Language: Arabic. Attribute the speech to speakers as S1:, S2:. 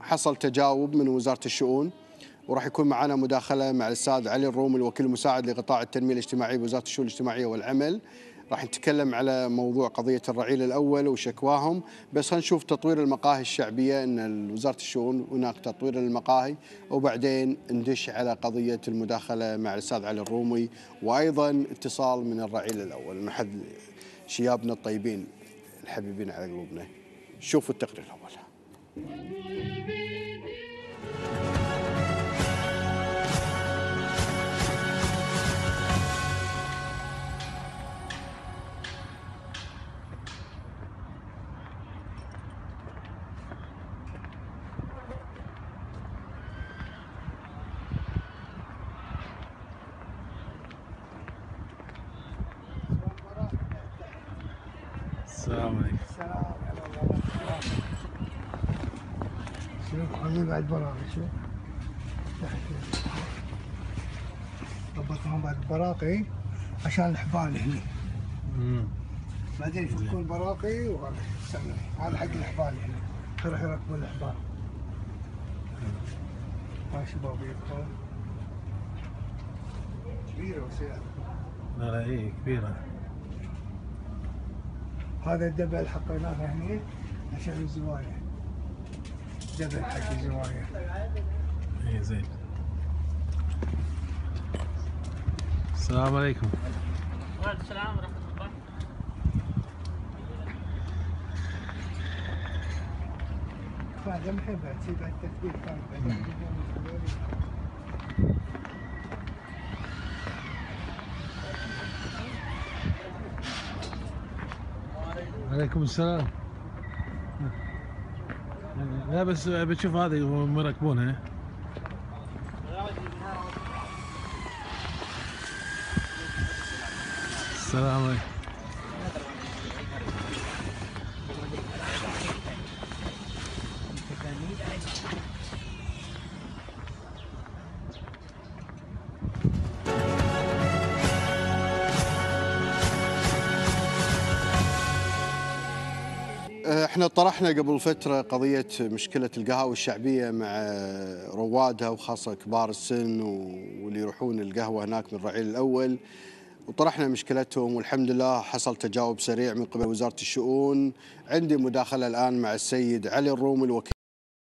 S1: حصل تجاوب من وزارة الشؤون وراح يكون معنا مداخلة مع الأستاذ علي الرومي الوكيل المساعد لقطاع التنمية الاجتماعيه بوزارة الشؤون الاجتماعية والعمل. راح نتكلم على موضوع قضية الرعيل الأول وشكواهم. بس نشوف تطوير المقاهي الشعبية إن وزارة الشؤون هناك تطوير للمقاهي. وبعدين ندش على قضية المداخلة مع الأستاذ علي الرومي وأيضا اتصال من الرعيل الأول من احد شيابنا الطيبين الحبيبين على قلوبنا. شوفوا التقرير الأول
S2: السلام عليكم
S3: خليه بعد براقي شوف ربطهم بعد براقي عشان الحبال هني. بعدين يفكون براقي وهذا. هذا حق الحبال هنا. يروح يركبون الحبال. هاي شباب يبقون كبيرة وسيارة.
S2: لا لا إيه كبيرة.
S3: هذا الدبل حطيناه هني عشان الزوايا. دبل حق الزوايا
S2: إيه زين. السلام عليكم.
S4: وعليكم السلام ورحمة الله.
S3: بعد بعد
S2: عليكم السلام. لا بس بتشوف هذه مركبونها السلام عليكم.
S1: إحنا طرحنا قبل فترة قضية مشكلة القهاوي الشعبية مع روادها وخاصة كبار السن واللي يروحون القهوة هناك من الرعيل الأول. وطرحنا مشكلتهم والحمد لله حصل تجاوب سريع من قبل وزارة الشؤون. عندي مداخلة الآن مع السيد علي الرومي الوكيل